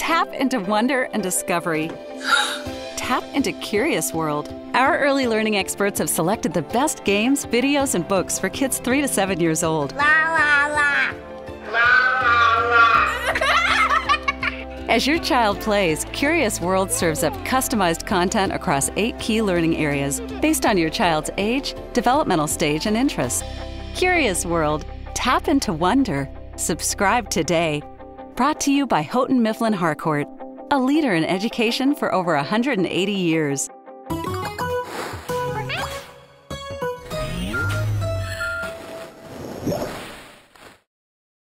Tap into wonder and discovery. Tap into Curious World. Our early learning experts have selected the best games, videos, and books for kids 3 to 7 years old. La la la. La la la. As your child plays, Curious World serves up customized content across eight key learning areas based on your child's age, developmental stage, and interests. Curious World. Tap into wonder. Subscribe today. Brought to you by Houghton Mifflin Harcourt, a leader in education for over 180 years. Yeah.